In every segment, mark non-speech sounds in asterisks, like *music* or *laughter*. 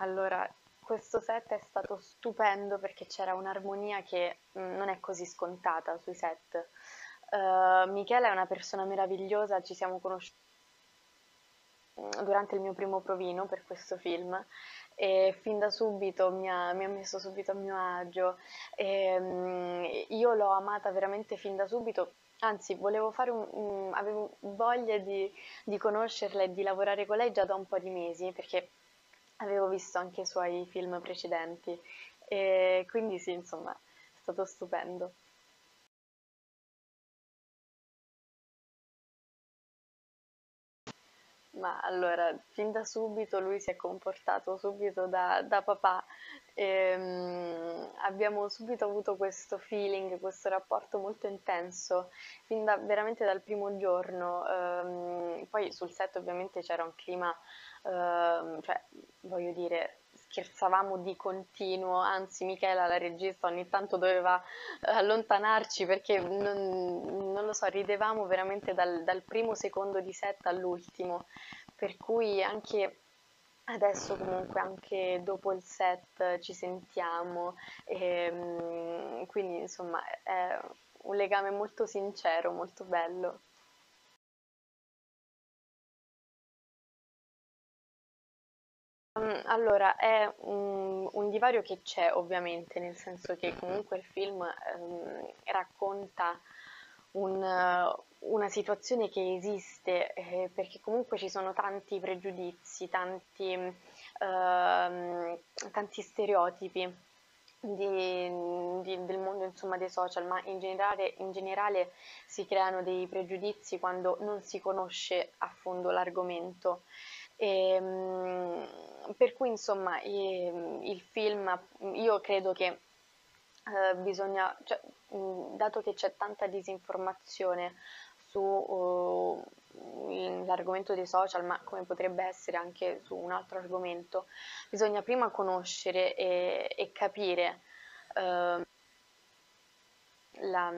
Allora, questo set è stato stupendo perché c'era un'armonia che mm, non è così scontata sui set. Uh, Michela è una persona meravigliosa, ci siamo conosciuti mm, durante il mio primo provino per questo film e fin da subito mi ha, mi ha messo subito a mio agio e, um, io l'ho amata veramente fin da subito anzi volevo fare un, un avevo voglia di, di conoscerla e di lavorare con lei già da un po' di mesi perché avevo visto anche i suoi film precedenti e quindi sì, insomma, è stato stupendo. Ma allora, fin da subito lui si è comportato subito da, da papà e um, abbiamo subito avuto questo feeling, questo rapporto molto intenso, fin da, veramente dal primo giorno. Um, poi sul set ovviamente c'era un clima Ehm, cioè, voglio dire, scherzavamo di continuo, anzi Michela, la regista, ogni tanto doveva eh, allontanarci perché non, non lo so, ridevamo veramente dal, dal, primo secondo di set all'ultimo, per cui anche adesso comunque anche dopo il set ci sentiamo, e, ehm, quindi insomma è un legame molto sincero, molto bello. Mm, Allora, è un, un divario che c'è ovviamente, nel senso che comunque il film ehm, racconta un, una situazione che esiste, eh, perché comunque ci sono tanti pregiudizi, tanti, ehm, tanti stereotipi di- di- del mondo insomma, dei social, ma in generale, in generale si creano dei pregiudizi quando non si conosce a fondo l'argomento. Ehm, per cui insomma i- il film, io credo che eh, bisogna, cioè, dato che c'è tanta disinformazione sull'argomento dei social, ma come potrebbe essere anche su un altro argomento, bisogna prima conoscere e, e capire eh, la,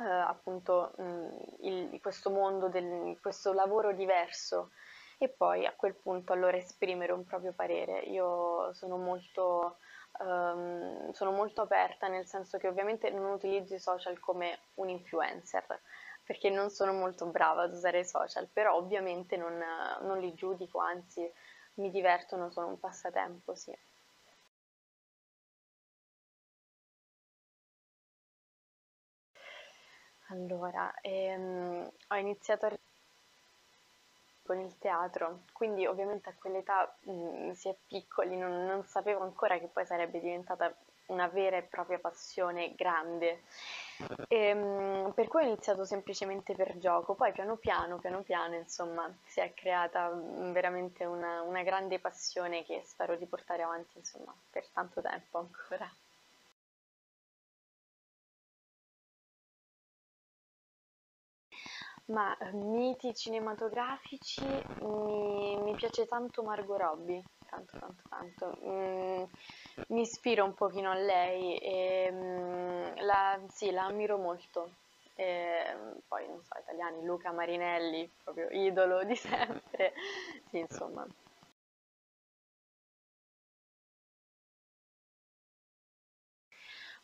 eh, appunto mh, il- questo mondo, del, questo lavoro diverso e poi a quel punto allora esprimere un proprio parere. Io sono molto, ehm, sono molto aperta nel senso che ovviamente non utilizzo i social come un influencer perché non sono molto brava ad usare i social, però ovviamente non, non li giudico, anzi mi divertono, sono un passatempo, sì. Allora, ehm, ho iniziato a con il teatro, quindi ovviamente a quell'età mh, si è piccoli, non, non sapevo ancora che poi sarebbe diventata una vera e propria passione grande. E, mh, per cui ho iniziato semplicemente per gioco, poi piano piano, piano piano, insomma, si è creata mh, veramente una, una grande passione che spero di portare avanti, insomma, per tanto tempo ancora. Ma eh, miti cinematografici mi, mi piace tanto Margot Robbie, tanto tanto tanto. Mm, mi ispiro un pochino a lei e mm, la, sì, la ammiro molto. E, poi non so, italiani, Luca Marinelli, proprio idolo di *laughs* sempre. Sì, insomma.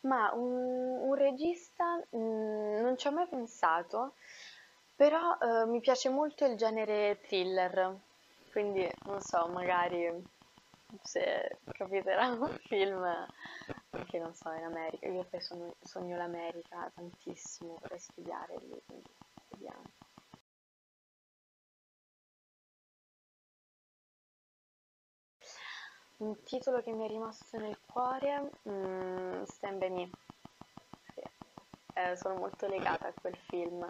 Ma un, un regista mm, non ci ho mai pensato, però eh, mi piace molto il genere thriller, quindi non so, magari se capiterà *laughs* un film che non so, in America, io poi sogno, sogno l'America tantissimo, vorrei studiare lì, quindi vediamo. Un titolo che mi è rimasto nel cuore, mm, Stand By Me, sì. Eh, sono molto legata a quel film.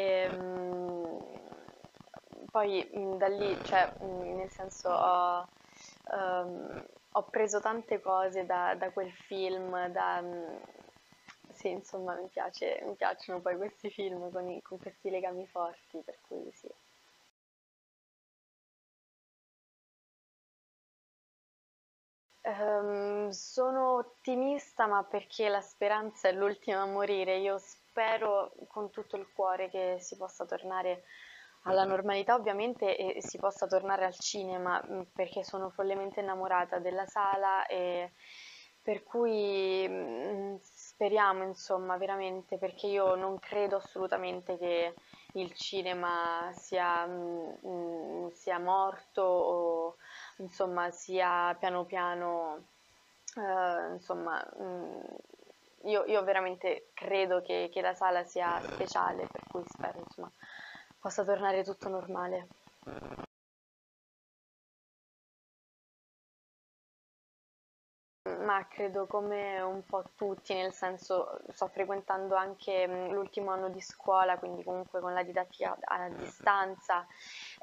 E, mm, poi mm, da lì, cioè, mm, nel senso, ho, ehm, ho preso tante cose da, da quel film, da, mm, sì, insomma, mi piace, mi piacciono poi questi film con, i- con questi legami forti, per cui sì. Ehm, sono ottimista, ma perché la speranza è l'ultima a morire. Io spero con tutto il cuore che si possa tornare alla normalità ovviamente e si possa tornare al cinema mm, perché sono follemente innamorata della sala e per cui mm, speriamo insomma veramente perché io non credo assolutamente che il cinema sia, mm, sia morto o insomma sia piano piano eh, insomma io, io, veramente credo che, che la sala sia speciale per cui spero insomma possa tornare tutto normale. Ma credo come un po' tutti, nel senso sto frequentando anche l'ultimo anno di scuola, quindi comunque con la didattica a distanza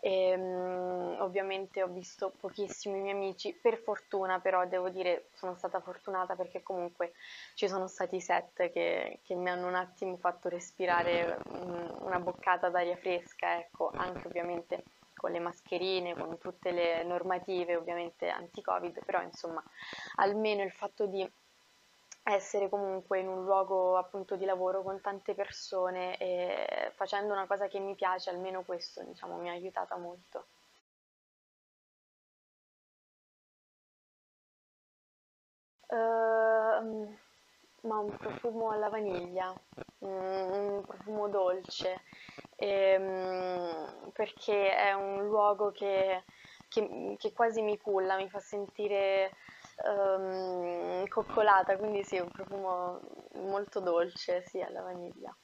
e um, ovviamente ho visto pochissimi miei amici, per fortuna però devo dire sono stata fortunata perché comunque ci sono stati set che, che mi hanno un attimo fatto respirare um, una boccata d'aria fresca, ecco, anche ovviamente con le mascherine, con tutte le normative ovviamente anti-Covid, però insomma almeno il fatto di essere comunque in un luogo appunto di lavoro con tante persone e facendo una cosa che mi piace, almeno questo diciamo mi ha aiutata molto. Uh, ma un profumo alla vaniglia, un profumo dolce, ehm, perché è un luogo che, che, che, quasi mi culla, mi fa sentire coccolata, quindi sì, un profumo molto dolce, sì, alla vaniglia.